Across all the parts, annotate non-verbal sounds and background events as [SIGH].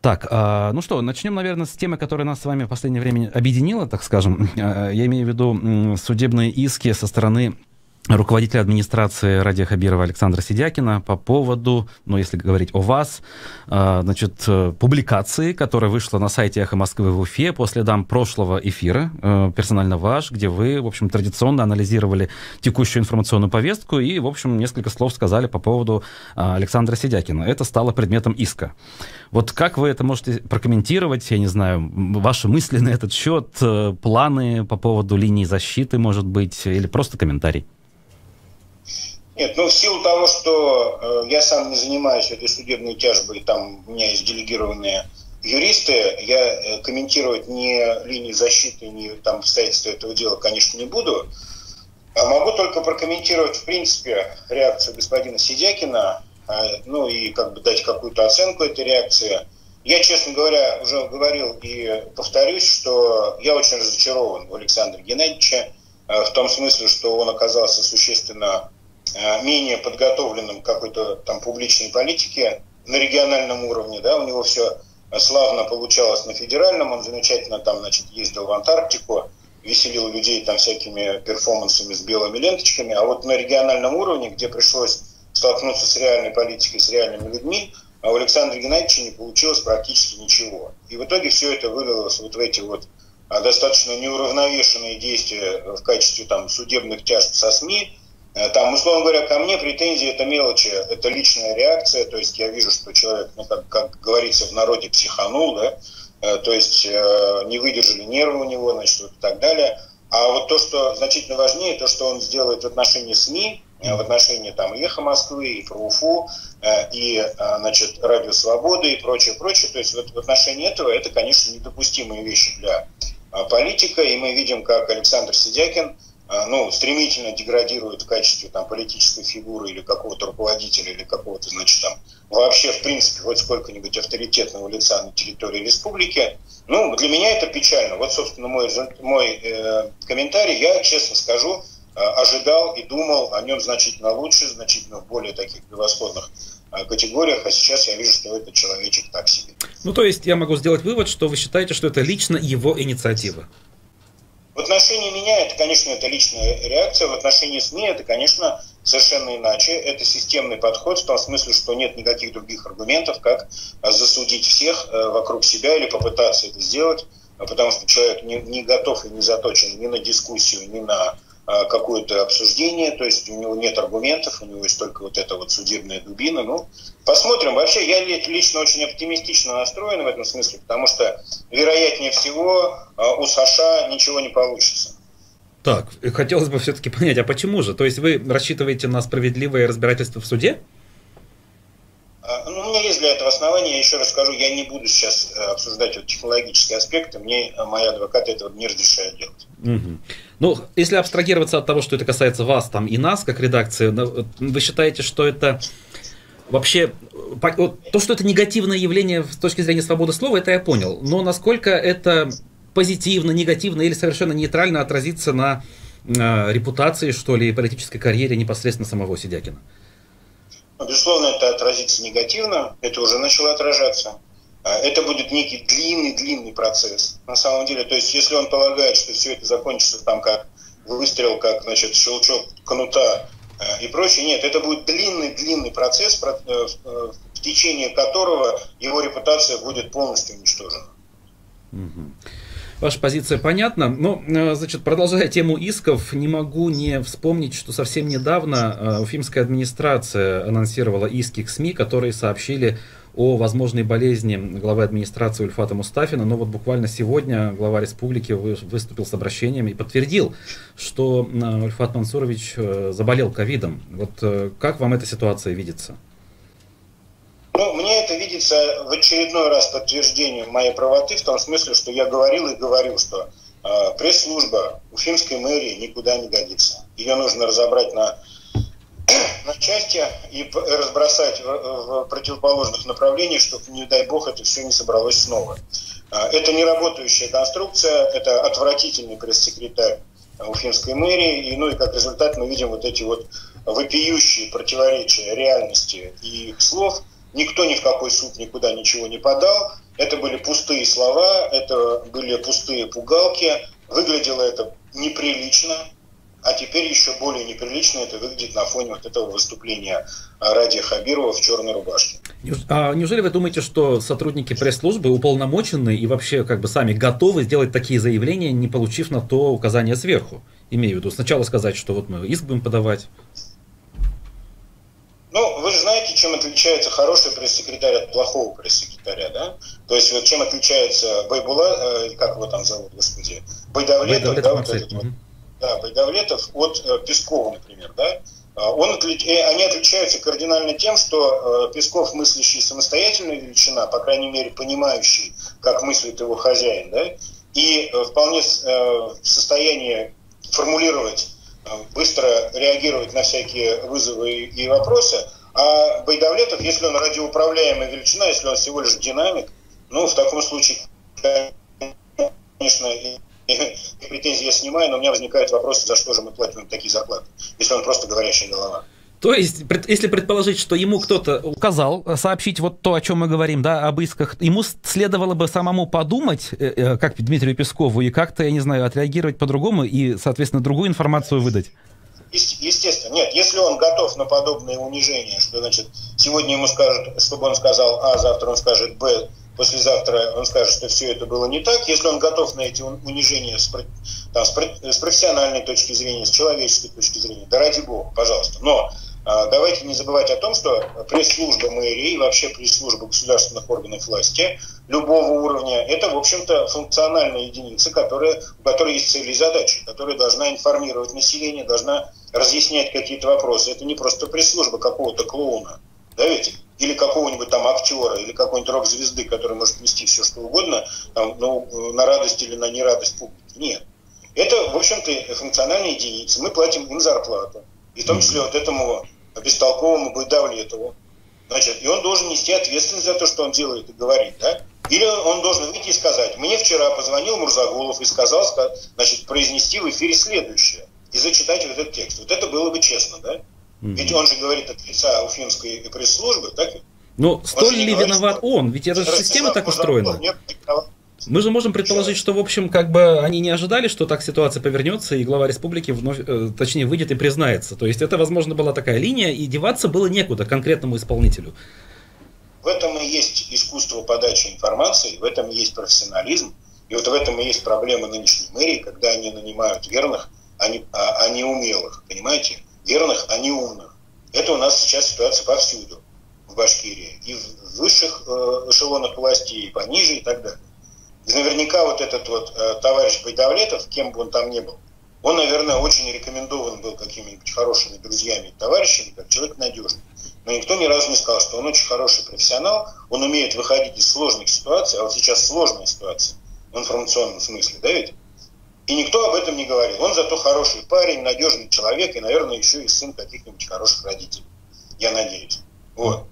Так, а, ну что, начнем, наверное, с темы, которая нас с вами в последнее время объединила, так скажем. [LAUGHS] Я имею в виду судебные иски со стороны руководителя администрации Радия Хабирова Александра Сидякина по поводу, ну, если говорить о вас, а, значит, э, публикации, которая вышла на сайте «Эхо Москвы» в Уфе по следам прошлого эфира, э, персонально ваш, где вы, в общем, традиционно анализировали текущую информационную повестку и, в общем, несколько слов сказали по поводу Александра Сидякина. Это стало предметом иска. Вот как вы это можете прокомментировать, я не знаю, ваши мысли на этот счет, э, планы по поводу линии защиты, может быть, или просто комментарий? Нет, ну в силу того, что э, я сам не занимаюсь этой судебной тяжбой, там у меня есть делегированные юристы, я э, комментировать ни линии защиты, ни там обстоятельства этого дела, конечно, не буду. А могу только прокомментировать, в принципе, реакцию господина Сидякина, э, ну и как бы дать какую-то оценку этой реакции. Я, честно говоря, уже говорил и повторюсь, что я очень разочарован в Александре Геннадьевиче, э, в том смысле, что он оказался существенно менее подготовленным к какой-то там публичной политике на региональном уровне, да, у него все славно получалось на федеральном, он замечательно там, значит, ездил в Антарктику, веселил людей там всякими перформансами с белыми ленточками, а вот на региональном уровне, где пришлось столкнуться с реальной политикой, с реальными людьми, а у Александра Геннадьевича не получилось практически ничего. И в итоге все это вылилось вот в эти вот а, достаточно неуравновешенные действия в качестве там судебных тяжб со СМИ, Э, там, условно говоря, ко мне претензии это мелочи, это личная реакция, то есть я вижу, что человек, ну, как, как говорится в народе, психанул, да, э, то есть э, не выдержали нервы у него, значит, вот и так далее. А вот то, что значительно важнее, то, что он сделает в отношении СМИ, в отношении там «Эхо Москвы», и про УФУ, и, значит, «Радио Свободы» и прочее, прочее. То есть вот в отношении этого это, конечно, недопустимые вещи для политика, и мы видим, как Александр Сидякин – ну, стремительно деградирует в качестве там, политической фигуры или какого-то руководителя, или какого-то, значит, там, вообще, в принципе, хоть сколько-нибудь авторитетного лица на территории республики, ну, для меня это печально. Вот, собственно, мой, мой э, комментарий, я, честно скажу, э, ожидал и думал о нем значительно лучше, значительно в более таких превосходных э, категориях, а сейчас я вижу, что этот человечек так себе. Ну, то есть я могу сделать вывод, что вы считаете, что это лично его инициатива? В отношении меня это, конечно, это личная реакция, в отношении СМИ это, конечно, совершенно иначе. Это системный подход в том смысле, что нет никаких других аргументов, как засудить всех э, вокруг себя или попытаться это сделать, потому что человек не, не готов и не заточен ни на дискуссию, ни на а, какое-то обсуждение, то есть у него нет аргументов, у него есть только вот эта вот судебная дубина. Ну, посмотрим. Вообще, я лично очень оптимистично настроен в этом смысле, потому что, вероятнее всего, а, у США ничего не получится. Так, хотелось бы все-таки понять, а почему же? То есть вы рассчитываете на справедливое разбирательство в суде? А, ну, у меня есть для этого основания, я еще раз скажу, я не буду сейчас э, обсуждать вот технологические аспекты, мне э, мои адвокаты этого не разрешают делать. Угу. Ну, если абстрагироваться от того, что это касается вас там и нас, как редакции, вы считаете, что это вообще то, что это негативное явление с точки зрения свободы слова, это я понял. Но насколько это позитивно, негативно или совершенно нейтрально отразится на э, репутации, что ли, политической карьере непосредственно самого Сидякина? Безусловно, это отразится негативно, это уже начало отражаться. А, это будет некий длинный-длинный процесс. На самом деле, то есть, если он полагает, что все это закончится там как выстрел, как, значит, щелчок кнута э, и прочее, нет, это будет длинный-длинный процесс, э, э, в течение которого его репутация будет полностью уничтожена. Ваша позиция понятна. Но, э, значит, продолжая тему исков, не могу не вспомнить, что совсем недавно уфимская администрация анонсировала иски к СМИ, которые сообщили о возможной болезни главы администрации Ульфата Мустафина. Но вот буквально сегодня глава республики выступил с обращением и подтвердил, что э, Ульфат Мансурович заболел ковидом. Вот как вам эта ситуация видится? Ну, мне это видится в очередной раз подтверждением моей правоты, в том смысле, что я говорил и говорю, что э, пресс-служба Уфимской мэрии никуда не годится. Ее нужно разобрать на, [COUGHS] на части и разбросать в, в противоположных направлениях, чтобы, не дай бог, это все не собралось снова. Э, это не работающая конструкция, это отвратительный пресс-секретарь Уфимской мэрии, и, ну и как результат мы видим вот эти вот вопиющие противоречия реальности и их слов – Никто ни в какой суд никуда ничего не подал. Это были пустые слова, это были пустые пугалки. Выглядело это неприлично, а теперь еще более неприлично это выглядит на фоне вот этого выступления Ради Хабирова в черной рубашке. А неужели вы думаете, что сотрудники пресс-службы уполномочены и вообще как бы сами готовы сделать такие заявления, не получив на то указания сверху? Имею в виду, сначала сказать, что вот мы иск будем подавать. Ну, вы же знаете, чем отличается хороший пресс-секретарь от плохого пресс-секретаря, да? То есть вот чем отличается Байбула, э, как его там зовут, господи, Байдавлетов, Байдавлетов да, вот этот вот, да, Байдавлетов от э, Пескова, например, да? А, он, э, они отличаются кардинально тем, что э, Песков мыслящий самостоятельная величина, по крайней мере, понимающий, как мыслит его хозяин, да? и вполне в состоянии формулировать быстро реагировать на всякие вызовы и вопросы. А Байдавлетов, если он радиоуправляемая величина, если он всего лишь динамик, ну, в таком случае, конечно, [LAUGHS] претензии я снимаю, но у меня возникает вопрос, за что же мы платим такие зарплаты, если он просто говорящая голова. То есть, если предположить, что ему кто-то указал сообщить вот то, о чем мы говорим, да, об исках, ему следовало бы самому подумать, э, э, как Дмитрию Пескову, и как-то, я не знаю, отреагировать по-другому и, соответственно, другую информацию выдать. Естественно, нет, если он готов на подобные унижения, что значит сегодня ему скажут, чтобы он сказал А, завтра он скажет Б, послезавтра он скажет, что все это было не так, если он готов на эти унижения с, там, с профессиональной точки зрения, с человеческой точки зрения, да ради бога, пожалуйста. Но а, давайте не забывать о том, что пресс-служба мэрии и вообще пресс-служба государственных органов власти любого уровня – это, в общем-то, функциональная единица, которая, у которой есть цели и задачи, которая должна информировать население, должна разъяснять какие-то вопросы. Это не просто пресс-служба какого-то клоуна, да ведь? Или какого-нибудь там актера, или какой-нибудь рок-звезды, который может нести все, что угодно, там, ну, на радость или на нерадость публики. Нет. Это, в общем-то, функциональная единица. Мы платим им зарплату. И в том числе вот этому бестолковому Байдавлетову. Значит, и он должен нести ответственность за то, что он делает и говорит, да? Или он должен выйти и сказать, мне вчера позвонил Мурзагулов и сказал, значит, произнести в эфире следующее и зачитать вот этот текст. Вот это было бы честно, да? Mm-hmm. Ведь он же говорит от лица уфимской пресс-службы, так? Ну, столь ли виноват что он? Ведь эта же система так устроена. Нет, мы же можем предположить, что, в общем, как бы они не ожидали, что так ситуация повернется, и глава республики вновь, э, точнее, выйдет и признается. То есть это, возможно, была такая линия, и деваться было некуда конкретному исполнителю. В этом и есть искусство подачи информации, в этом и есть профессионализм, и вот в этом и есть проблема нынешней мэрии, когда они нанимают верных, а не, а, а не умелых, понимаете? Верных, а не умных. Это у нас сейчас ситуация повсюду в Башкирии. И в высших э, эшелонах власти, и пониже, и так далее. И наверняка вот этот вот э, товарищ Байдавлетов, кем бы он там ни был, он, наверное, очень рекомендован был какими-нибудь хорошими друзьями и товарищами, как человек надежный. Но никто ни разу не сказал, что он очень хороший профессионал, он умеет выходить из сложных ситуаций, а вот сейчас сложная ситуация в информационном смысле, да ведь? И никто об этом не говорил. Он зато хороший парень, надежный человек и, наверное, еще и сын каких-нибудь хороших родителей. Я надеюсь. Вот.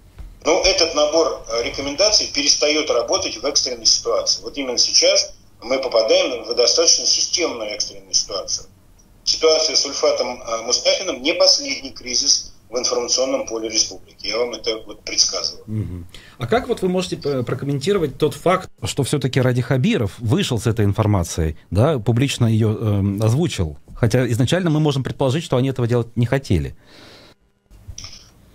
Но этот набор э, рекомендаций перестает работать в экстренной ситуации. Вот именно сейчас мы попадаем в достаточно системную экстренную ситуацию. Ситуация с Ульфатом э, Мустафиным не последний кризис в информационном поле республики. Я вам это вот предсказываю. Угу. А как вот вы можете э, прокомментировать тот факт, что все-таки Ради Хабиров вышел с этой информацией, да, публично ее э, озвучил? Хотя изначально мы можем предположить, что они этого делать не хотели.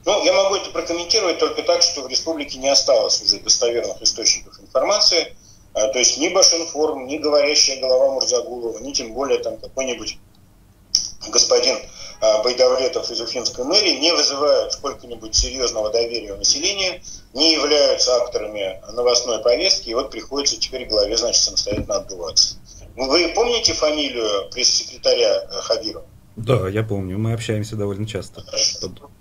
Ну, я могу это прокомментировать только так, что в республике не осталось уже достоверных источников информации. А, то есть ни Башинформ, ни говорящая голова Мурзагулова, ни тем более там какой-нибудь господин а, Байдавлетов из Уфимской мэрии не вызывают сколько-нибудь серьезного доверия у населения, не являются акторами новостной повестки, и вот приходится теперь главе, значит, самостоятельно отдуваться. Вы помните фамилию пресс-секретаря э, Хабирова? Да, я помню, мы общаемся довольно часто.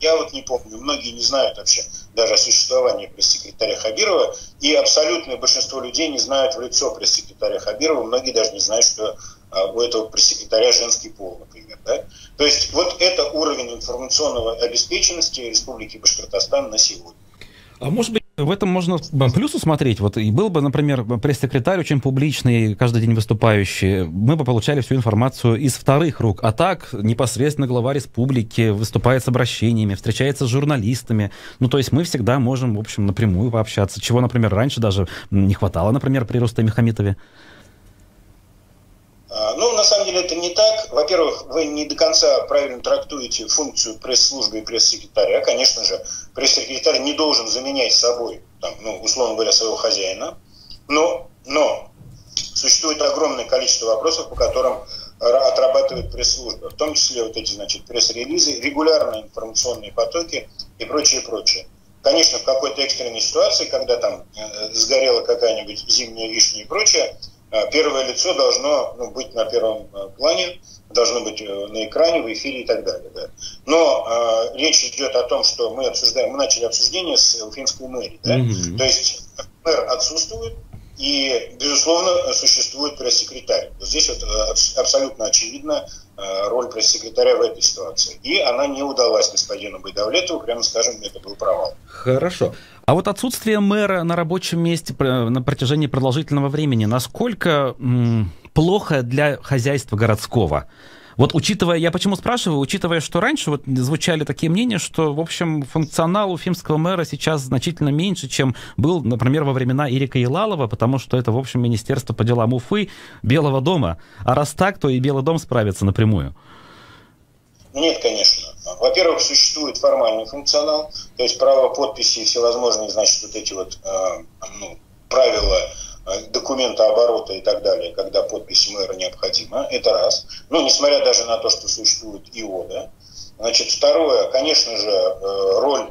Я вот не помню, многие не знают вообще даже о существовании пресс-секретаря Хабирова, и абсолютное большинство людей не знают в лицо пресс-секретаря Хабирова, многие даже не знают, что у этого пресс-секретаря женский пол, например. Да? То есть вот это уровень информационного обеспеченности Республики Башкортостан на сегодня. А может быть в этом можно плюс усмотреть. Вот и был бы, например, пресс-секретарь очень публичный, каждый день выступающий, мы бы получали всю информацию из вторых рук. А так непосредственно глава республики выступает с обращениями, встречается с журналистами. Ну, то есть мы всегда можем, в общем, напрямую пообщаться. Чего, например, раньше даже не хватало, например, при Рустаме Хамитове. А, ну, на самом деле это не так. Во-первых, вы не до конца правильно трактуете функцию пресс-службы и пресс-секретаря. Конечно же, пресс-секретарь не должен заменять собой, там, ну, условно говоря, своего хозяина. Но, но существует огромное количество вопросов, по которым отрабатывает пресс-служба, в том числе вот эти, значит, пресс-релизы, регулярные информационные потоки и прочее, прочее. Конечно, в какой-то экстренной ситуации, когда там э, сгорела какая-нибудь зимняя вишня и прочее, первое лицо должно ну, быть на первом э, плане, должно быть э, на экране, в эфире и так далее. Да. Но э, речь идет о том, что мы обсуждаем, мы начали обсуждение с уфимской мэрией. Да? Mm-hmm. То есть мэр отсутствует, и, безусловно, существует пресс-секретарь. Здесь вот абсолютно очевидно роль пресс-секретаря в этой ситуации. И она не удалась господину Байдавлетову, прямо скажем, это был провал. Хорошо. А вот отсутствие мэра на рабочем месте на протяжении продолжительного времени, насколько плохо для хозяйства городского? Вот учитывая, я почему спрашиваю, учитывая, что раньше вот звучали такие мнения, что, в общем, функционал уфимского мэра сейчас значительно меньше, чем был, например, во времена Ирика Елалова, потому что это, в общем, Министерство по делам Уфы, Белого дома. А раз так, то и Белый дом справится напрямую. Нет, конечно. Во-первых, существует формальный функционал, то есть право подписи и всевозможные, значит, вот эти вот э, ну, правила документа оборота и так далее, когда подпись мэра необходима, это раз. Ну, несмотря даже на то, что существует ИО, да. Значит, второе, конечно же, э, роль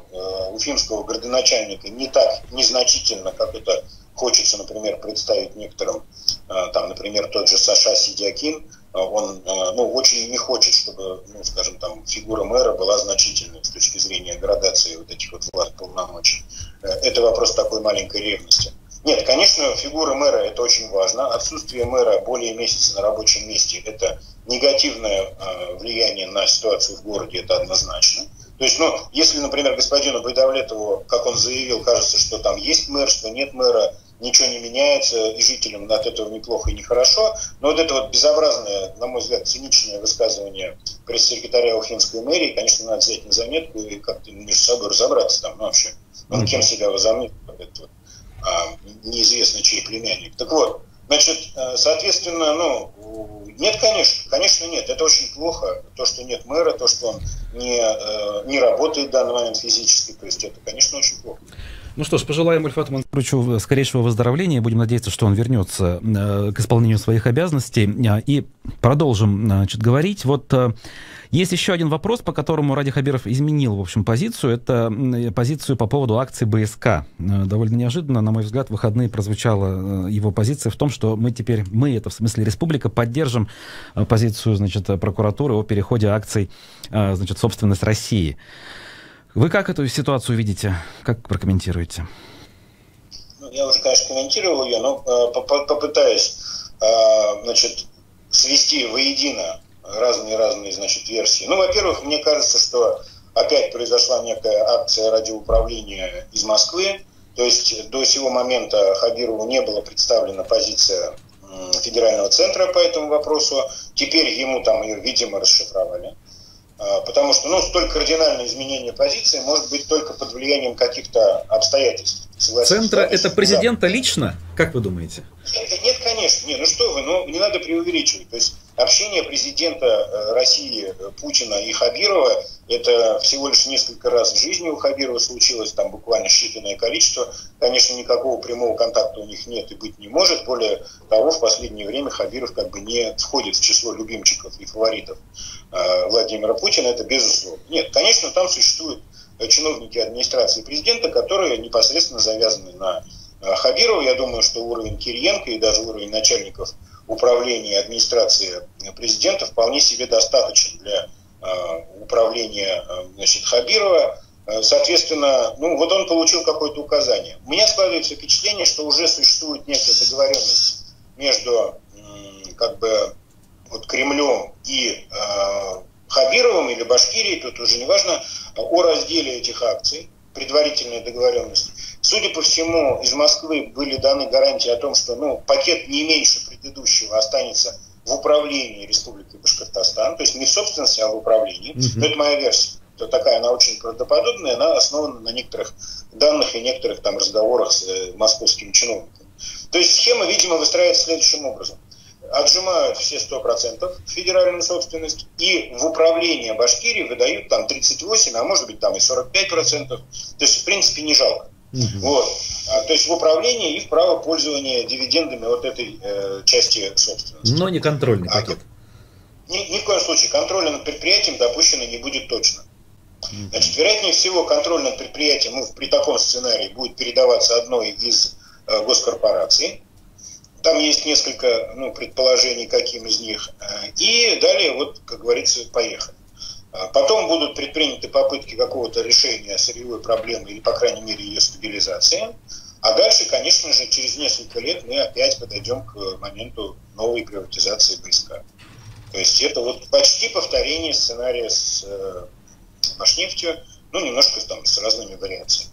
уфимского градоначальника не так незначительна, как это хочется, например, представить некоторым, там, например, тот же Саша Сидиакин, а он ну, очень не хочет, чтобы, ну, скажем, там, фигура мэра была значительной с точки зрения градации вот этих вот власть полномочий. Э, это вопрос такой маленькой ревности. Нет, конечно, фигура мэра – это очень важно. Отсутствие мэра более месяца на рабочем месте – это негативное э, влияние на ситуацию в городе, это однозначно. То есть, ну, если, например, господину Байдавлетову, как он заявил, кажется, что там есть мэр, что нет мэра, ничего не меняется, и жителям от этого неплохо и нехорошо. Но вот это вот безобразное, на мой взгляд, циничное высказывание пресс-секретаря Уфимской мэрии, конечно, надо взять на заметку и как-то между собой разобраться там, ну, вообще. Он кем себя возомнит, это а, неизвестно чей племянник. Так вот, значит, э, соответственно, ну, нет, конечно, конечно нет. Это очень плохо, то, что нет мэра, то, что он не, э, не работает в данный момент физически, то есть это, конечно, очень плохо. Ну что ж, пожелаем Ульфату Мансуровичу скорейшего выздоровления. Будем надеяться, что он вернется э, к исполнению своих обязанностей. Э, и продолжим значит, говорить. Вот э, есть еще один вопрос, по которому Ради Хабиров изменил, в общем, позицию. Это позицию по поводу акций БСК. Довольно неожиданно, на мой взгляд, в выходные прозвучала его позиция в том, что мы теперь, мы, это в смысле республика, поддержим позицию, значит, прокуратуры о переходе акций, значит, собственность России. Вы как эту ситуацию видите? Как прокомментируете? Ну, я уже, конечно, комментировал ее, но э, попытаюсь э, значит, свести воедино разные-разные значит, версии. Ну, во-первых, мне кажется, что опять произошла некая акция радиоуправления из Москвы. То есть до сего момента Хабирову не была представлена позиция федерального центра по этому вопросу. Теперь ему там ее, видимо, расшифровали. А, потому что ну, столь кардинальное изменение позиции может быть только под влиянием каких-то обстоятельств. Центра это президента да. лично? Как вы думаете? Нет, нет, конечно. Не, ну что вы, ну не надо преувеличивать. То есть общение президента э, России э, Путина и Хабирова это всего лишь несколько раз в жизни у Хабирова случилось, там буквально считанное количество. Конечно, никакого прямого контакта у них нет и быть не может. Более того, в последнее время Хабиров как бы не входит в число любимчиков и фаворитов э, Владимира Путина, это безусловно. Нет, конечно, там существуют чиновники администрации президента, которые непосредственно завязаны на э, Хабирова. Я думаю, что уровень Кириенко и даже уровень начальников управления администрации президента вполне себе достаточен для э, управления э, значит, Хабирова. Соответственно, ну вот он получил какое-то указание. У меня складывается впечатление, что уже существует некая договоренность между как бы вот Кремлем и э, Башкирией, тут уже не важно, о разделе этих акций. предварительная договоренность. Судя по всему, из Москвы были даны гарантии о том, что ну, пакет не меньше предыдущего останется в управлении Республики Башкортостан, то есть не в собственности, а в управлении. Mm-hmm. Но это моя версия. Это такая, она очень правдоподобная, она основана на некоторых данных и некоторых там разговорах с э, московскими чиновниками. То есть схема, видимо, выстраивается следующим образом. Отжимают все 100% федеральную собственность и в управление Башкирии выдают там 38, а может быть там и 45%. То есть, в принципе, не жалко. Угу. Вот. А, то есть в управлении и в право пользования дивидендами вот этой э, части собственности. Но не контрольный а, пакет. Ни, ни в коем случае контроля над предприятием допущено не будет точно. Значит, вероятнее всего, контроль над предприятием ну, при таком сценарии будет передаваться одной из э, госкорпораций. Там есть несколько ну, предположений, каким из них. Э, и далее, вот, как говорится, поехали. А потом будут предприняты попытки какого-то решения сырьевой проблемы или, по крайней мере, ее стабилизации. А дальше, конечно же, через несколько лет мы опять подойдем к моменту новой приватизации БСК. То есть это вот почти повторение сценария с э, Башнефтью, ну, немножко там с разными вариациями.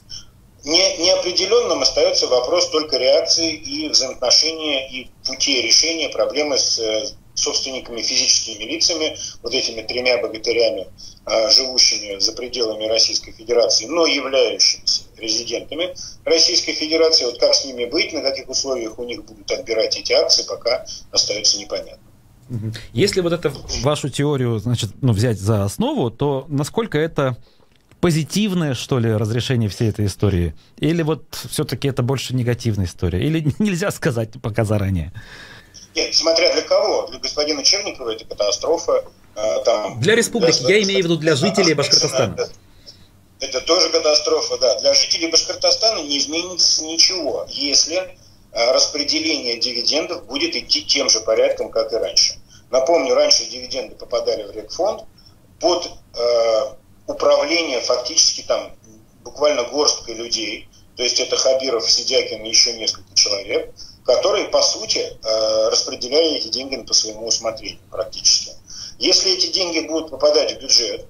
Не, неопределенным остается вопрос только реакции и взаимоотношения и пути решения проблемы с э, собственниками, физическими лицами, вот этими тремя богатырями, а, живущими за пределами Российской Федерации, но являющимися резидентами Российской Федерации. Вот как с ними быть, на каких условиях у них будут отбирать эти акции, пока остается непонятно. Если вот эту вашу теорию, значит, ну, взять за основу, то насколько это позитивное, что ли, разрешение всей этой истории? Или вот все-таки это больше негативная история? Или [LAUGHS] нельзя сказать пока заранее? Нет, смотря для кого. Для господина Черникова это катастрофа. Э, там, для республики, для, я имею в виду для жителей Башкортостана. Это, это тоже катастрофа, да. Для жителей Башкортостана не изменится ничего, если э, распределение дивидендов будет идти тем же порядком, как и раньше. Напомню, раньше дивиденды попадали в Рекфонд под э, управление фактически там буквально горсткой людей. То есть это Хабиров, Сидякин и еще несколько человек – которые, по сути, э, распределяли эти деньги по своему усмотрению практически. Если эти деньги будут попадать в бюджет,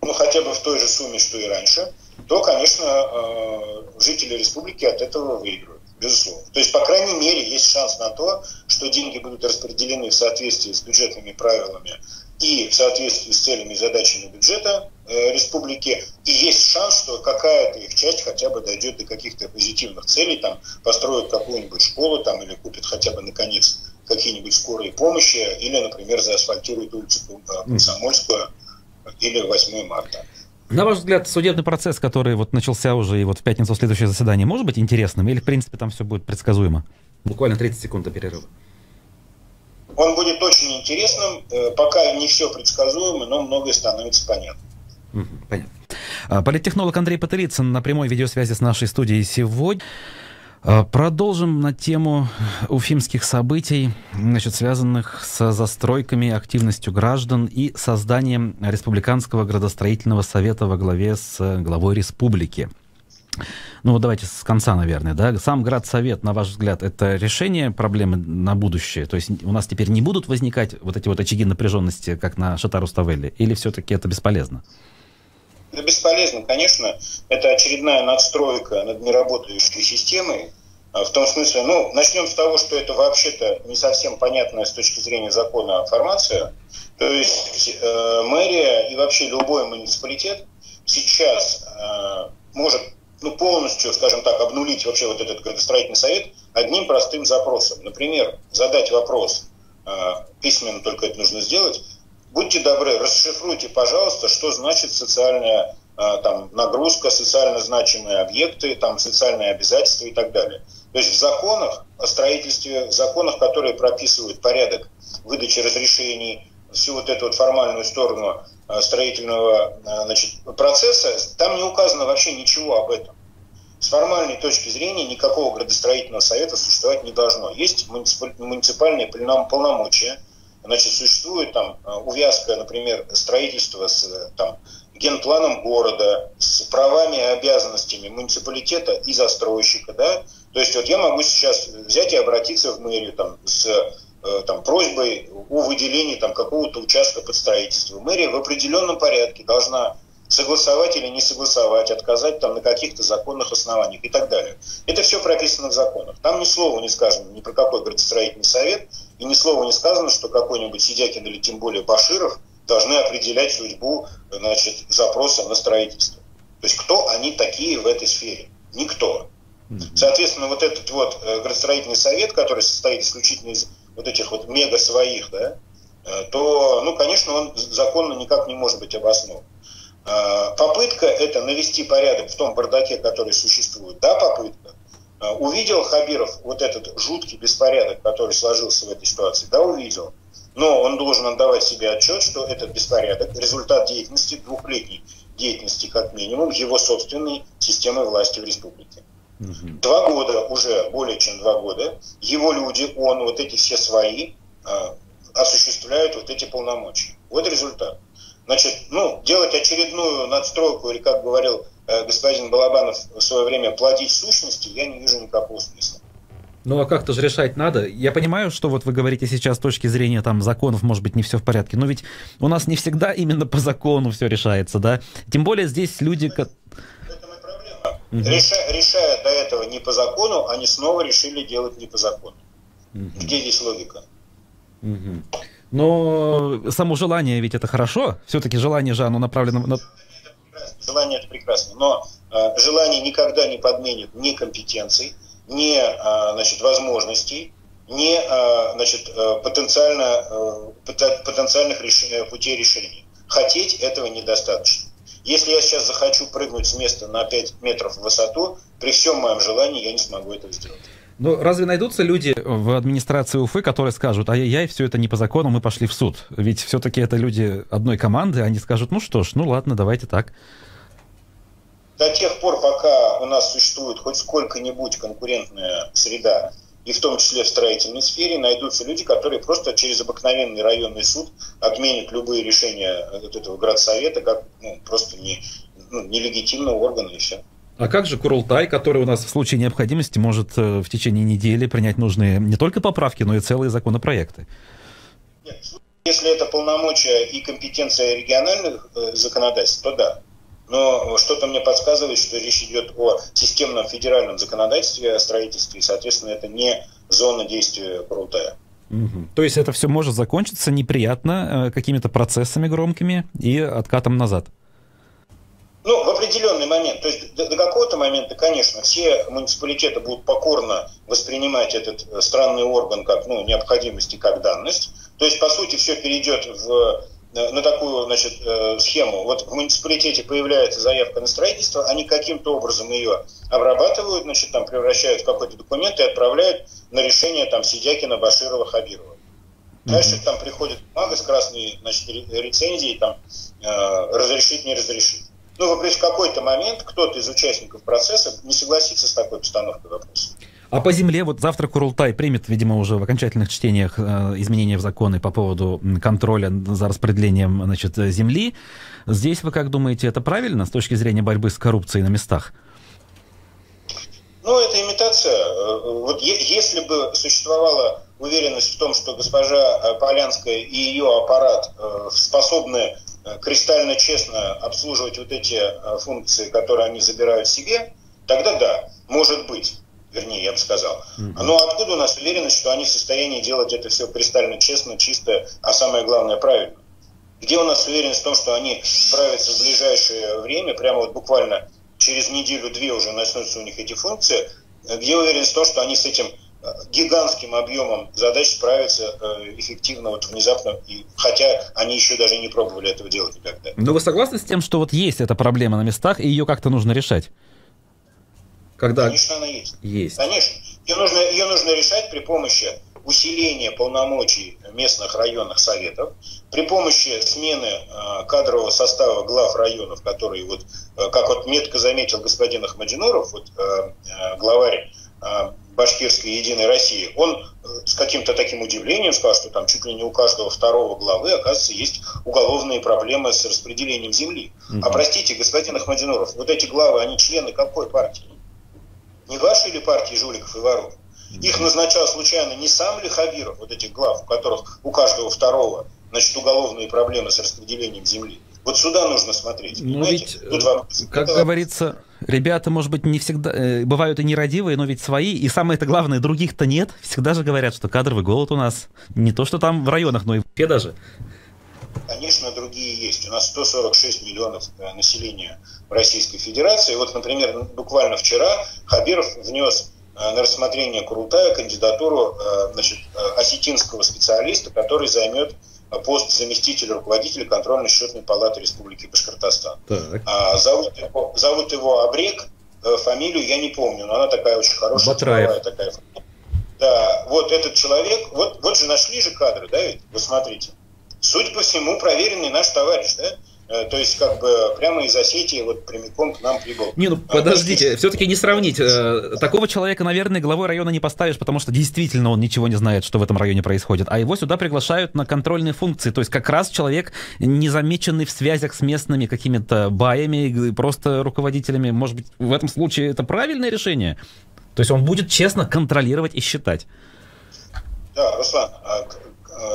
ну хотя бы в той же сумме, что и раньше, то, конечно, э, жители республики от этого выигрывают, безусловно. То есть, по крайней мере, есть шанс на то, что деньги будут распределены в соответствии с бюджетными правилами и в соответствии с целями и задачами бюджета э, республики, и есть шанс, что какая-то их часть хотя бы дойдет до каких-то позитивных целей, там, построят какую-нибудь школу там, или купят хотя бы, наконец, какие-нибудь скорые помощи, или, например, заасфальтируют улицу э, Комсомольскую или 8 марта. На ваш взгляд, судебный процесс, который вот начался уже и вот в пятницу следующее заседание, может быть интересным? Или, в принципе, там все будет предсказуемо? Буквально 30 секунд до перерыва. Он будет очень интересным, э, пока не все предсказуемо, но многое становится понятно. Понятно. А, политтехнолог Андрей Патерицын на прямой видеосвязи с нашей студией сегодня. А, продолжим на тему уфимских событий, значит, связанных с застройками, активностью граждан и созданием Республиканского градостроительного совета во главе с главой республики. Ну вот давайте с конца, наверное, да. Сам Градсовет, на ваш взгляд, это решение проблемы на будущее? То есть у нас теперь не будут возникать вот эти вот очаги напряженности, как на Шатару Ставелли? Или все-таки это бесполезно? Это бесполезно, конечно. Это очередная надстройка над неработающей системой. А, в том смысле, ну, начнем с того, что это вообще-то не совсем понятная с точки зрения закона формация. То есть э, мэрия и вообще любой муниципалитет сейчас э, может ну, полностью, скажем так, обнулить вообще вот этот градостроительный совет одним простым запросом. Например, задать вопрос, э, письменно только это нужно сделать, будьте добры, расшифруйте, пожалуйста, что значит социальная э, там, нагрузка, социально значимые объекты, там, социальные обязательства и так далее. То есть в законах о строительстве, в законах, которые прописывают порядок выдачи разрешений, всю вот эту вот формальную сторону Э, строительного э, значит, процесса, там не указано вообще ничего об этом. С формальной точки зрения никакого градостроительного совета существовать не должно. Есть муниципальные полномочия, значит, существует там э, увязка, например, строительства с там, генпланом города, с правами и обязанностями муниципалитета и застройщика, да, то есть вот я могу сейчас взять и обратиться в мэрию там, с там, просьбой о выделении там, какого-то участка под строительство. Мэрия в определенном порядке должна согласовать или не согласовать, отказать там на каких-то законных основаниях и так далее. Это все прописано в законах. Там ни слова не сказано ни про какой градостроительный совет, и ни слова не сказано, что какой-нибудь Сидякин или тем более Баширов должны определять судьбу значит, запроса на строительство. То есть кто они такие в этой сфере? Никто. Соответственно, вот этот вот э, градостроительный совет, который состоит исключительно из вот этих вот мега своих, да, э, то, ну, конечно, он законно никак не может быть обоснован. Э, попытка это навести порядок в том бардаке, который существует. Да, попытка. Увидел Хабиров вот этот жуткий беспорядок, который сложился в этой ситуации? Да, увидел. Но он должен отдавать себе отчет, что этот беспорядок – результат деятельности, двухлетней деятельности как минимум, его собственной системы власти в республике. Угу. Два года уже, более чем два года, его люди, он, вот эти все свои, э, осуществляют вот эти полномочия. Вот результат. Значит, ну, делать очередную надстройку, или, как говорил э, господин Балабанов в свое время, платить сущности, я не вижу никакого смысла. Ну а как-то же решать надо. Я понимаю, что вот вы говорите сейчас с точки зрения там законов, может быть, не все в порядке, но ведь у нас не всегда именно по закону все решается, да? Тем более здесь люди... Угу. Реша, решая до этого не по закону, они снова решили делать не по закону. Угу. Где здесь логика? Угу. Но само желание ведь это хорошо. Все-таки желание же оно направлено на... Желание это прекрасно. Но э, желание никогда не подменит ни компетенций, ни э, значит, возможностей, ни э, значит, э, потенциально, э, потенциальных решений, путей решения. Хотеть этого недостаточно. Если я сейчас захочу прыгнуть с места на 5 метров в высоту, при всем моем желании я не смогу этого сделать. Ну, разве найдутся люди в администрации Уфы, которые скажут, ай-яй-яй, все это не по закону, мы пошли в суд? Ведь все-таки это люди одной команды, они скажут, ну что ж, ну ладно, давайте так. До тех пор, пока у нас существует хоть сколько-нибудь конкурентная среда, и в том числе в строительной сфере, найдутся люди, которые просто через обыкновенный районный суд отменят любые решения вот этого градсовета как ну, просто не, ну, нелегитимного органа и все. А как же Курултай, который у нас в случае необходимости может э, в течение недели принять нужные не только поправки, но и целые законопроекты? Нет, если это полномочия и компетенция региональных э, законодательств, то да. Но что-то мне подсказывает, что речь идет о системном федеральном законодательстве о строительстве, и, соответственно, это не зона действия Крутая. Угу. То есть это все может закончиться неприятно э, какими-то процессами громкими и откатом назад? Ну, в определенный момент. То есть до, до какого-то момента, конечно, все муниципалитеты будут покорно воспринимать этот э, странный орган как ну, необходимость и как данность. То есть, по сути, все перейдет в на такую значит, э, схему. Вот в муниципалитете появляется заявка на строительство, они каким-то образом ее обрабатывают, значит, там превращают в какой-то документ и отправляют на решение там Сидякина, Баширова, Хабирова. Дальше там приходит бумага с красной значит, рецензией, там, э, разрешить, не разрешить. Ну, в какой-то момент кто-то из участников процесса не согласится с такой постановкой вопроса. А по земле, вот завтра Курултай примет, видимо, уже в окончательных чтениях э, изменения в законы по поводу контроля за распределением значит, земли. Здесь вы как думаете, это правильно с точки зрения борьбы с коррупцией на местах? Ну, это имитация. Э, вот если бы существовала уверенность в том, что госпожа э, Полянская и ее аппарат способны кристально честно обслуживать вот эти функции, которые они забирают себе, тогда да, может быть вернее, я бы сказал. Но откуда у нас уверенность, что они в состоянии делать это все кристально честно, чисто, а самое главное, правильно? Где у нас уверенность в том, что они справятся в ближайшее время, прямо вот буквально через неделю-две уже начнутся у них эти функции, где уверенность в том, что они с этим э, гигантским объемом задач справятся э, эффективно, вот внезапно, и, хотя они еще даже не пробовали этого делать никогда. Но вы согласны с тем, что вот есть эта проблема на местах, и ее как-то нужно решать? Когда... Конечно, она есть. Есть. Конечно. Ее нужно, ее нужно решать при помощи усиления полномочий местных районных советов, при помощи смены э, кадрового состава глав районов, которые, вот, э, как вот метко заметил господин Ахмадинуров, вот, э, главарь Башкирской Единой России, он э, с каким-то таким удивлением сказал, что там чуть ли не у каждого второго главы, оказывается, есть уголовные проблемы с распределением земли. Угу. А простите, господин Ахмадинуров, вот эти главы, они члены какой партии? Не вашей ли партии жуликов и воров? Их назначал случайно не сам ли Хабиров, вот этих глав, у которых у каждого второго значит, уголовные проблемы с распределением земли. Вот сюда нужно смотреть. Ну ведь, Тут вам... как Это говорится, ребята, может быть, не всегда, э, бывают и нерадивые, но ведь свои, и самое-то главное, других-то нет. Всегда же говорят, что кадровый голод у нас не то, что там в районах, но и в даже. Конечно, другие есть. У нас 146 миллионов э, населения Российской Федерации. Вот, например, буквально вчера Хабиров внес э, на рассмотрение Курултая кандидатуру э, значит, осетинского специалиста, который займет пост заместителя руководителя контрольной счетной палаты Республики Башкортостан. Так. А, зовут, его, зовут его Абрек, фамилию я не помню, но она такая очень хорошая. Батраев. Такая. Да, вот этот человек, вот, вот же нашли же кадры, да, ведь, вы смотрите. Судя по всему, проверенный наш товарищ, да, Э, то есть, как бы, прямо из Осетии вот прямиком к нам прибыл. Не, ну подождите, все-таки не сравнить. Э, такого человека, наверное, главой района не поставишь, потому что действительно он ничего не знает, что в этом районе происходит. А его сюда приглашают на контрольные функции. То есть, как раз человек, незамеченный в связях с местными какими-то баями, просто руководителями. Может быть, в этом случае это правильное решение? То есть он будет честно контролировать и считать. Да, Руслан, а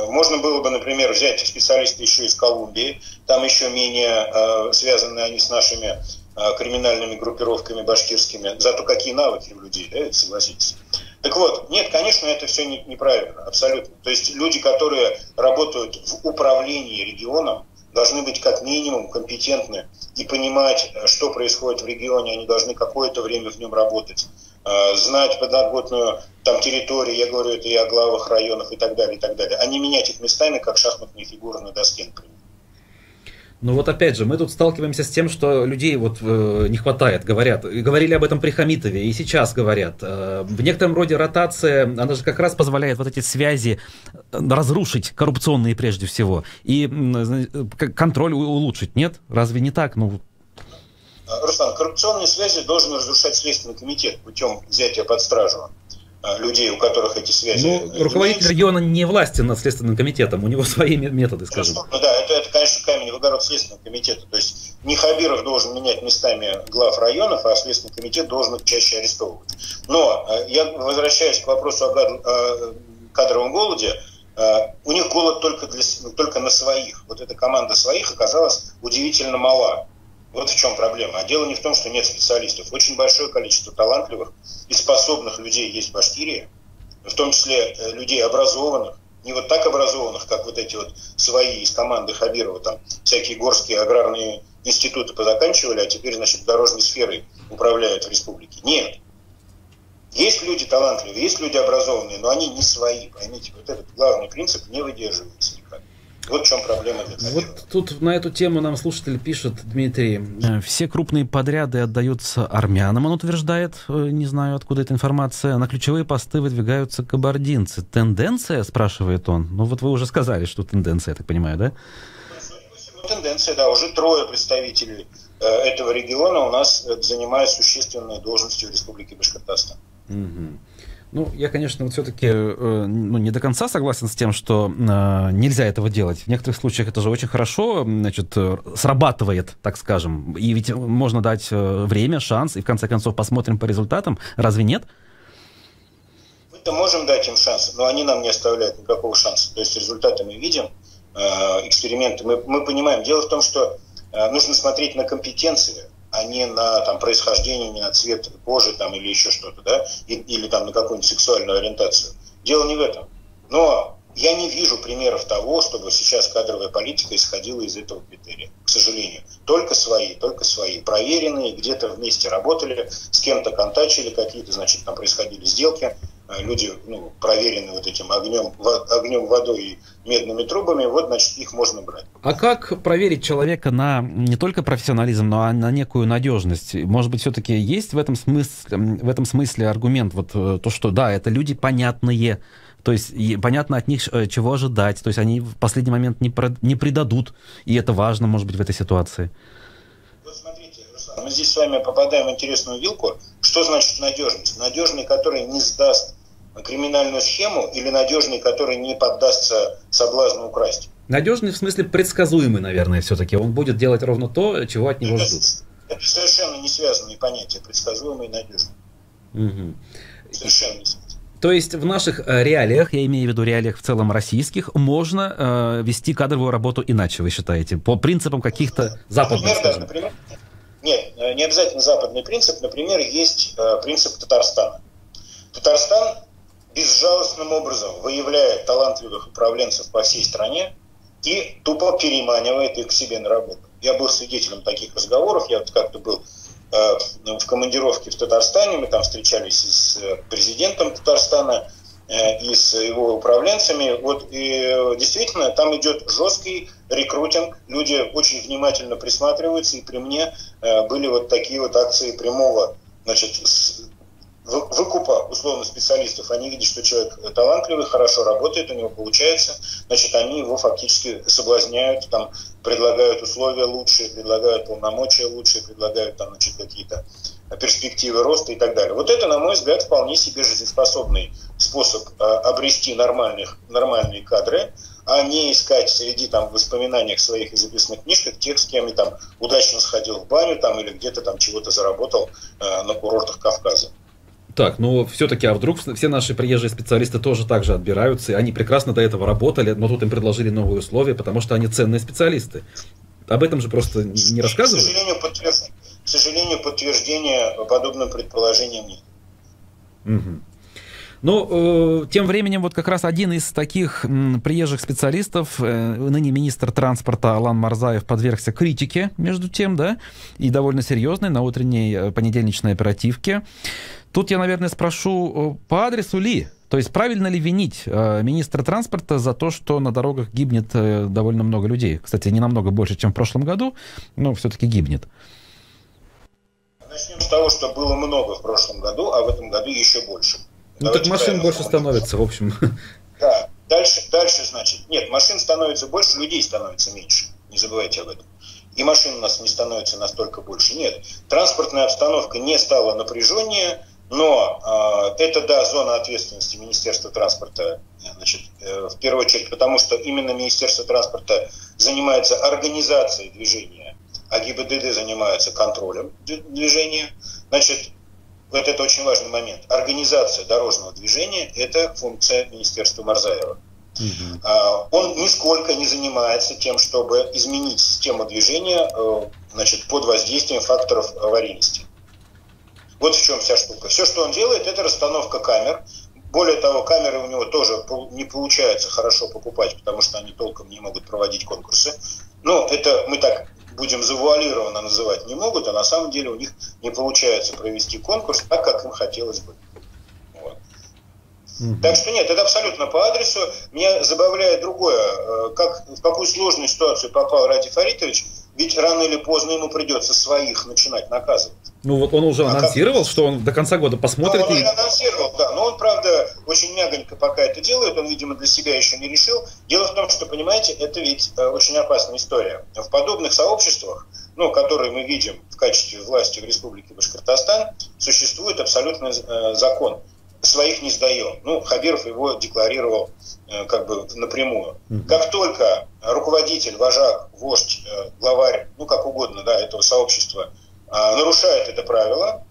можно было бы, например, взять специалиста еще из Колумбии, там еще менее э, связаны они с нашими э, криминальными группировками башкирскими. Зато какие навыки у людей, да, согласитесь. Так вот, нет, конечно, это все не, неправильно, абсолютно. То есть люди, которые работают в управлении регионом, должны быть как минимум компетентны и понимать, что происходит в регионе, они должны какое-то время в нем работать. Э, знать подноготную там территорию, я говорю это и о главах районов и так далее, и так далее, а не менять их местами, как шахматные фигуры на доске, например. Ну вот опять же, мы тут сталкиваемся с тем, что людей вот э, не хватает, говорят. Говорили об этом при Хамитове, и сейчас говорят. Э, в некотором роде ротация, она же как раз позволяет вот эти связи разрушить, коррупционные прежде всего, и э, контроль улучшить, нет? Разве не так? Ну, Руслан, коррупционные связи должен разрушать Следственный комитет путем взятия под стражу а, людей, у которых эти связи. Ну, руководитель региона не властен над Следственным комитетом, у него [LAUGHS] свои методы, скажем. Ну да, это, это, конечно, камень в огород Следственного комитета. То есть не Хабиров должен менять местами глав районов, а Следственный комитет должен их чаще арестовывать. Но а, я возвращаюсь к вопросу о кадровом голоде. У них голод только, для, только на своих. Вот эта команда своих оказалась удивительно мала. Вот в чем проблема. А дело не в том, что нет специалистов. Очень большое количество талантливых и способных людей есть в Башкирии, в том числе э, людей образованных, не вот так образованных, как вот эти вот свои из команды Хабирова, там всякие горские аграрные институты позаканчивали, а теперь, значит, дорожной сферой управляют в республике. Нет. Есть люди талантливые, есть люди образованные, но они не свои, поймите, вот этот главный принцип не выдерживается. Вот в чем проблема для Вот тут на эту тему нам слушатель пишет, Дмитрий. Э, все крупные подряды отдаются армянам, он утверждает, э, не знаю, откуда эта информация. На ключевые посты выдвигаются кабардинцы. Тенденция, спрашивает он. Ну вот вы уже сказали, что тенденция, я так понимаю, да? Тенденция, да, уже трое представителей э, этого региона у нас занимают существенные должности в Республике Башкортостан. Угу. Ну, я, конечно, вот все-таки э, ну, не до конца согласен с тем, что э, нельзя этого делать. В некоторых случаях это же очень хорошо, значит, э, срабатывает, так скажем. И ведь можно дать э, время, шанс, и в конце концов посмотрим по результатам. Разве нет? Мы-то можем дать им шанс, но они нам не оставляют никакого шанса. То есть результаты мы видим, э, эксперименты мы, мы понимаем. Дело в том, что э, нужно смотреть на компетенции а не на там, происхождение, не на цвет кожи там, или еще что-то, да, и, или там, на какую-нибудь сексуальную ориентацию. Дело не в этом. Но я не вижу примеров того, чтобы сейчас кадровая политика исходила из этого критерия, к сожалению. Только свои, только свои. Проверенные, где-то вместе работали, с кем-то контачили, какие-то, значит, там происходили сделки, люди ну, проверены вот этим огнем, огнем, водой и медными трубами, вот, значит, их можно брать. А как проверить человека на не только профессионализм, но и на некую надежность? Может быть, все-таки есть в этом смысле, в этом смысле аргумент, вот э, то, что да, это люди понятные, то есть понятно от них, э, чего ожидать, то есть они в последний момент не, про, не предадут, и это важно, может быть, в этой ситуации. Вот смотрите, Руслан, мы здесь с вами попадаем в интересную вилку. Что значит надежность? Надежный, который не сдаст криминальную схему или надежный, который не поддастся соблазну украсть? Надежный в смысле предсказуемый, наверное, все-таки. Он будет делать ровно то, чего от него это, ждут. Это совершенно не связанные понятия, предсказуемый и надежный. Угу. Совершенно не связанные. То есть в наших э, реалиях, я имею в виду реалиях в целом российских, можно э, вести кадровую работу иначе, вы считаете, по принципам каких-то западных, например, скажем? например, нет, э, не обязательно западный принцип. Например, есть э, принцип Татарстана. Татарстан безжалостным образом выявляет талантливых управленцев по всей стране и тупо переманивает их к себе на работу. Я был свидетелем таких разговоров, я вот как-то был Э, в командировке в Татарстане, мы там встречались с э, президентом Татарстана э, и с его управленцами. Вот и действительно там идет жесткий рекрутинг, люди очень внимательно присматриваются, и при мне были вот такие вот акции прямого значит, выкупа условно специалистов, они видят, что человек талантливый, хорошо работает, у него получается, значит, они его фактически соблазняют, там, предлагают условия лучшие, предлагают полномочия лучшие, предлагают там, значит, какие-то перспективы роста и так далее. Вот это, на мой взгляд, вполне себе жизнеспособный способ а, обрести нормальных, нормальные кадры, а не искать среди там воспоминаниях своих и записанных книжках тех, с кем я там удачно сходил в баню там, или где-то там чего-то заработал э, на курортах Кавказа. Так, ну все-таки, а вдруг все наши приезжие специалисты тоже так же отбираются, и они прекрасно до этого работали, но тут им предложили новые условия, потому что они ценные специалисты. Об этом же просто не рассказывают. К сожалению, подтвержд... к сожалению подтверждения подобным предположениям нет. Угу. Ну, э, тем временем вот как раз один из таких м, приезжих специалистов, э, ныне министр транспорта Алан Марзаев, подвергся критике, между тем, да, и довольно серьезной на утренней э, понедельничной оперативке. Тут я, наверное, спрошу э, по адресу ли? То есть правильно ли винить э, министра транспорта за то, что на дорогах гибнет э, довольно много людей? Кстати, не намного больше, чем в прошлом году, но все-таки гибнет. Начнем с того, что было много в прошлом году, а в этом году еще больше. Ну Давайте так машин больше становится, в общем. [LAUGHS] Да, дальше, дальше, значит, нет, машин становится больше, людей становится меньше. Не забывайте об этом и машин у нас не становится настолько больше. Нет, транспортная обстановка не стала напряженнее, но э, это, да, зона ответственности Министерства транспорта, значит, э, в первую очередь, потому что именно Министерство транспорта занимается организацией движения, а ГИБДД занимается контролем движения. Значит, вот это очень важный момент. Организация дорожного движения – это функция Министерства Марзаева. Угу. Он нисколько не занимается тем, чтобы изменить систему движения э, значит, под воздействием факторов аварийности. Вот в чем вся штука. Все, что он делает, это расстановка камер. Более того, камеры у него тоже не получается хорошо покупать, потому что они толком не могут проводить конкурсы. Но это мы так будем завуалированно называть не могут, а на самом деле у них не получается провести конкурс так, как им хотелось бы. Вот. Так что нет, это абсолютно по адресу. Меня забавляет другое, э, как, в какую сложную ситуацию попал Ради Фаритович, ведь рано или поздно ему придется своих начинать наказывать. Ну вот он уже анонсировал, что он до конца года посмотрит. Ну, он и... уже анонсировал, да. Но он, правда, очень мягонько пока это делает. Он, видимо, для себя еще не решил. Дело в том, что, понимаете, это ведь э, очень опасная история. В подобных сообществах, ну, которые мы видим в качестве власти в Республике Башкортостан, существует абсолютный э, закон. Своих не сдаем. Ну, Хабиров его декларировал э, как бы напрямую. Mm-hmm. Как только руководитель, вожак, вождь, э, главарь, ну, как угодно, да, этого сообщества – а, нарушает это правило,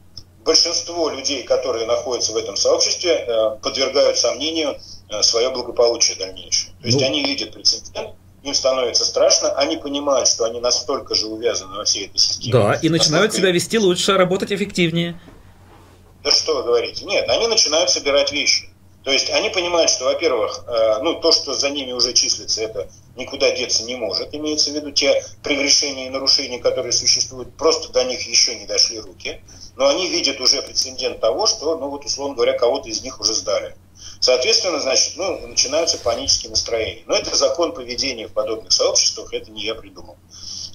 большинство людей, которые находятся в этом сообществе, э, подвергают сомнению э, свое благополучие дальнейшее. То есть ну. они видят прецедент, им становится страшно, они понимают, что они настолько же увязаны во всей этой системе. Да, и начинают себя вести лучше, работать эффективнее. Да что вы говорите? Нет, они начинают собирать вещи. То есть они понимают, что, во-первых, э, ну, то, что за ними уже числится, это никуда деться не может. Имеется в виду те прегрешения и нарушения, которые существуют, просто до них еще не дошли руки. Но они видят уже прецедент того, что, ну вот, условно говоря, кого-то из них уже сдали. Соответственно, значит, ну, начинаются панические настроения. Но это закон поведения в подобных сообществах, это не я придумал.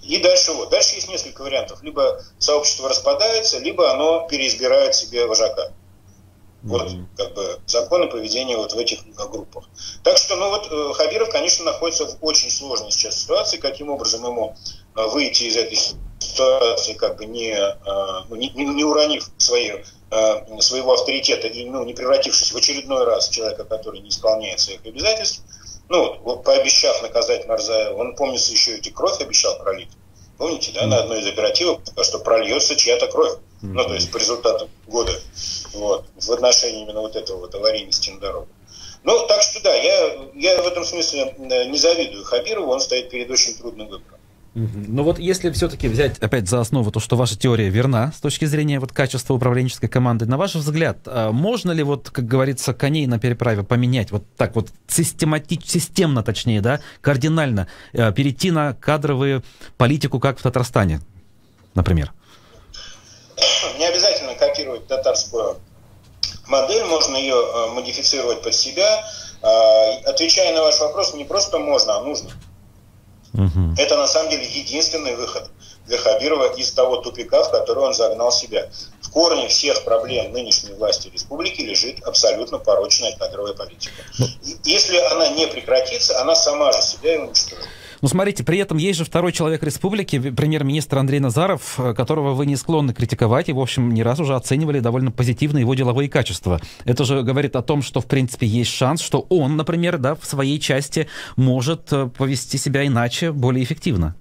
И дальше вот. Дальше есть несколько вариантов. Либо сообщество распадается, либо оно переизбирает себе вожака. Вот, как бы, законы поведения вот в этих группах. Так что, ну вот, э, Хабиров, конечно, находится в очень сложной сейчас ситуации, каким образом ему э, выйти из этой ситуации, как бы не, э, ну, не, не уронив свои, своего авторитета и ну, не превратившись в очередной раз человека, который не исполняет своих обязательств, ну, вот, пообещав наказать Нарзаева, он, помнится, еще эти кровь обещал пролить. Помните, да, на одной из оперативок, что прольется чья-то кровь. Ну, то есть по результатам года. Вот, в отношении именно вот этого вот аварийности на дорогах. Ну, так что да, я, я в этом смысле не завидую Хабирову, он стоит перед очень трудным выбором. Ну вот если все-таки взять опять за основу то, что ваша теория верна с точки зрения вот качества управленческой команды, на ваш взгляд, а можно ли вот, как говорится, коней на переправе поменять вот так вот систематич, системно, точнее, да, кардинально, э, перейти на кадровую политику, как в Татарстане, например? Не обязательно копировать татарскую модель, можно ее э, модифицировать под себя. А, отвечая на ваш вопрос, не просто можно, а нужно. Угу. Это на самом деле единственный выход для Хабирова из того тупика, в который он загнал себя. В корне всех проблем нынешней власти республики лежит абсолютно порочная кадровая политика. Ну. Если она не прекратится, она сама же себя и уничтожит. Ну, смотрите, при этом есть же второй человек республики, премьер-министр Андрей Назаров, э, которого вы не склонны критиковать, и, в общем, не раз уже оценивали довольно позитивно его деловые качества. Это же говорит о том, что, в принципе, есть шанс, что он, например, да, в своей части может э, повести себя иначе, более эффективно.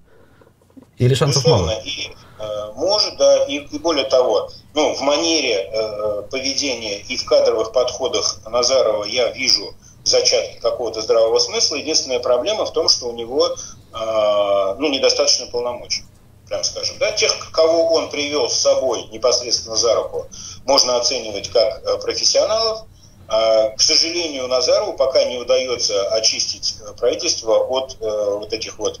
Или шансов Безусловно. мало? И, э, может, да, и, и более того, ну, в манере э, поведения и в кадровых подходах Назарова я вижу зачатки какого-то здравого смысла. Единственная проблема в том, что у него э, ну, недостаточно полномочий, прям скажем. Да? Тех, кого он привел с собой непосредственно за руку, можно оценивать как э, профессионалов. Э, к сожалению, Назарову пока не удается очистить правительство от э, вот этих вот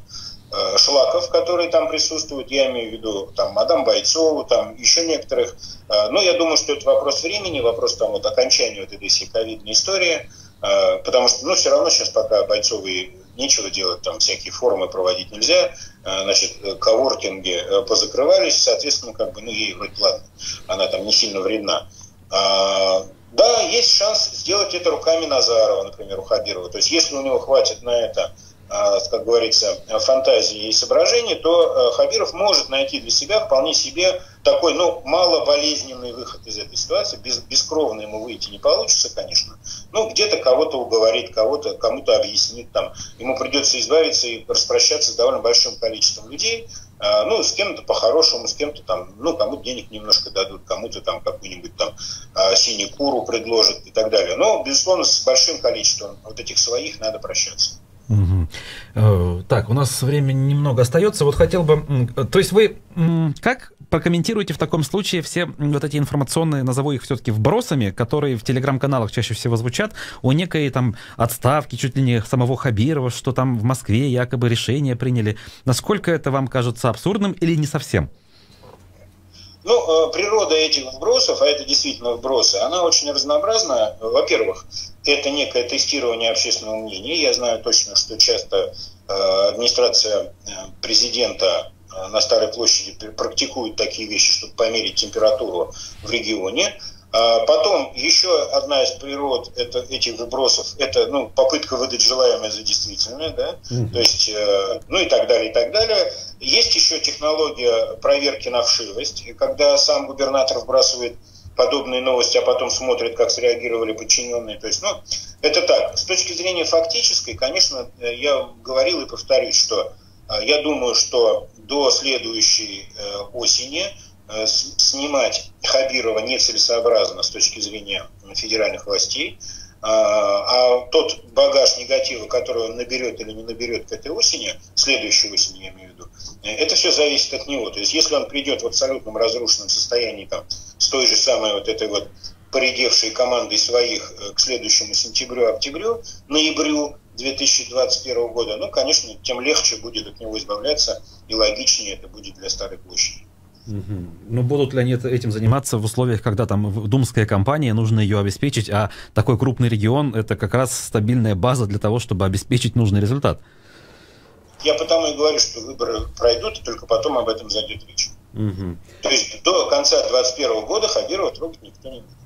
э, шлаков, которые там присутствуют, я имею в виду там мадам Бойцову, там еще некоторых. Э, но я думаю, что это вопрос времени, вопрос там вот окончания вот этой всей ковидной истории. А, потому что, ну, все равно сейчас пока бойцовые нечего делать, там всякие форумы проводить нельзя, а, значит, коворкинги э, позакрывались, соответственно, как бы, ну, ей вроде ладно, она там не сильно вредна. А, да, есть шанс сделать это руками Назарова, например, у Хабирова. То есть, если у него хватит на это как говорится, фантазии и соображений, то э, Хабиров может найти для себя вполне себе такой, ну, малоболезненный выход из этой ситуации. Без, бескровно ему выйти не получится, конечно. Ну, где-то кого-то уговорит, кого-то, кому-то объяснит, там, ему придется избавиться и распрощаться с довольно большим количеством людей, ну, с кем-то по-хорошему, с кем-то там, ну, кому-то денег немножко дадут, кому-то там какую-нибудь там а, синекуру предложат и так далее. Но, безусловно, с большим количеством вот этих своих надо прощаться. Угу. Так, у нас времени немного остается. Вот хотел бы... То есть вы как прокомментируете в таком случае все вот эти информационные, назову их все-таки вбросами, которые в телеграм-каналах чаще всего звучат, о некой там отставке чуть ли не самого Хабирова, что там в Москве якобы решение приняли. Насколько это вам кажется абсурдным или не совсем? Ну, э, природа этих вбросов, а это действительно вбросы, она очень разнообразна. Во-первых, это некое тестирование общественного мнения. Я знаю точно, что часто э, администрация э, президента на Старой площади практикует такие вещи, чтобы померить температуру в регионе. А потом еще одна из природ это, этих выбросов – это ну, попытка выдать желаемое за действительное, да? Mm-hmm. то есть, э, ну и так далее, и так далее. Есть еще технология проверки на вшивость, когда сам губернатор вбрасывает подобные новости, а потом смотрит, как среагировали подчиненные. То есть, ну, это так. С точки зрения фактической, конечно, э, я говорил и повторюсь, что э, я думаю, что до следующей осени – Э, снимать Хабирова нецелесообразно с точки зрения федеральных властей, а, а тот багаж негатива, который он наберет или не наберет к этой осени, следующей осени я имею в виду, это все зависит от него. То есть если он придет в абсолютном разрушенном состоянии там, с той же самой вот этой вот поредевшей командой своих э, к следующему сентябрю-октябрю, ноябрю 2021 года, ну, конечно, тем легче будет от него избавляться и логичнее это будет для Старой площади. Угу. Но будут ли они этим заниматься в условиях, когда там думская компания, нужно ее обеспечить, а такой крупный регион – это как раз стабильная база для того, чтобы обеспечить нужный результат? Я потому и говорю, что выборы пройдут, и только потом об этом зайдет речь. Угу. То есть до конца 2021 года Хабирова трогать никто не будет.